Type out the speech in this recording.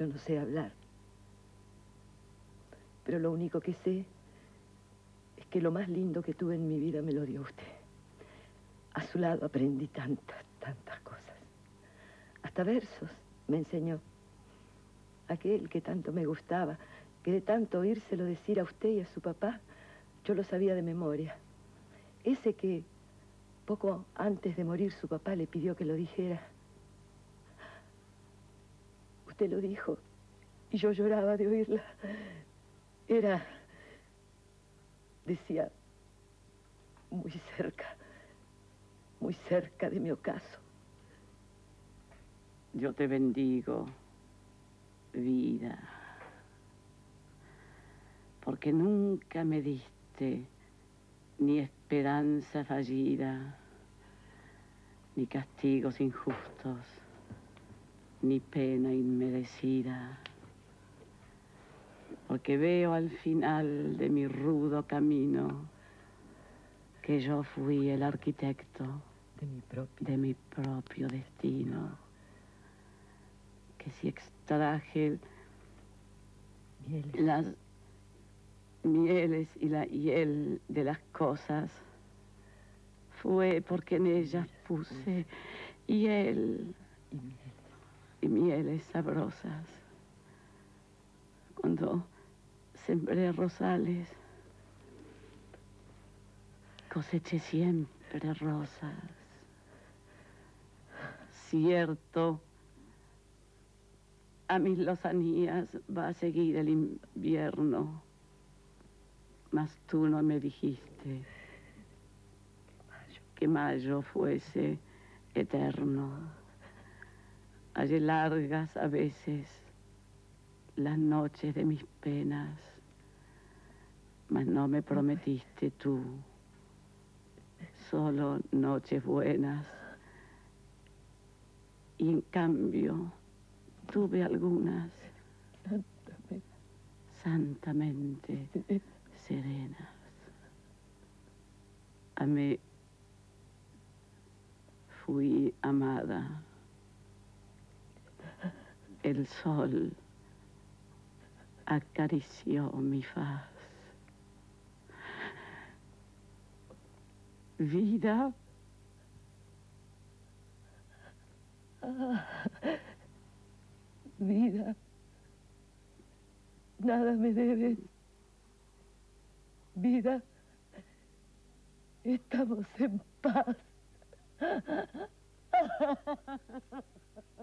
Yo no sé hablar. Pero lo único que sé es que lo más lindo que tuve en mi vida me lo dio usted. A su lado aprendí tantas, tantas cosas. Hasta versos me enseñó. Aquel que tanto me gustaba, que de tanto oírselo decir a usted y a su papá, yo lo sabía de memoria. Ese que poco antes de morir su papá le pidió que lo dijera. Usted lo dijo y yo lloraba de oírla. Era, decía, muy cerca, muy cerca de mi ocaso. Yo te bendigo, vida, porque nunca me diste ni esperanza fallida, ni castigos injustos, ni pena inmerecida, porque veo al final de mi rudo camino que yo fui el arquitecto de mi propio, de mi propio destino, que si extraje las mieles y la hiel de las cosas, fue porque en ellas puse hiel. Y mieles sabrosas. Cuando sembré rosales, coseché siempre rosas. Cierto, a mis lozanías va a seguir el invierno mas tú no me dijiste que mayo fuese eterno. Hallé largas a veces las noches de mis penas, mas no me prometiste tú, solo noches buenas. Y en cambio tuve algunas santamente serenas. Amé, fui amada. El sol acarició mi faz. Vida. vida. Nada me debes vida, estamos en paz.